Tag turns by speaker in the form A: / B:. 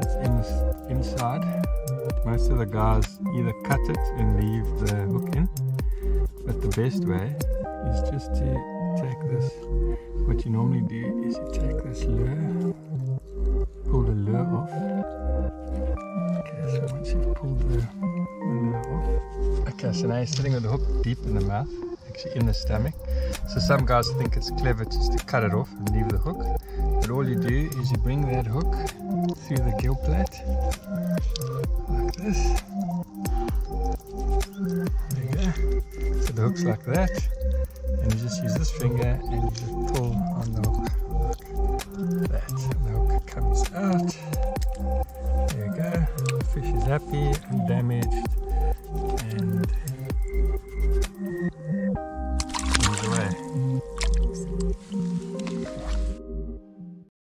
A: sits in inside. Most of the guys either cut it and leave the hook in, but the best way is just to take this. What you normally do is you take this lure, pull the lure off. Okay, so once you've pulled the lure off, okay, so now you're sitting with the hook deep in the mouth, actually in the stomach. So some guys think it's clever just to cut it off and leave the hook. But all you do is you bring that hook through the gill plate, like this. There you go. So the hook's like that. And you just use this finger and you just pull on the hook. Like that. And the hook comes out. There you go. The fish is happy, and damaged.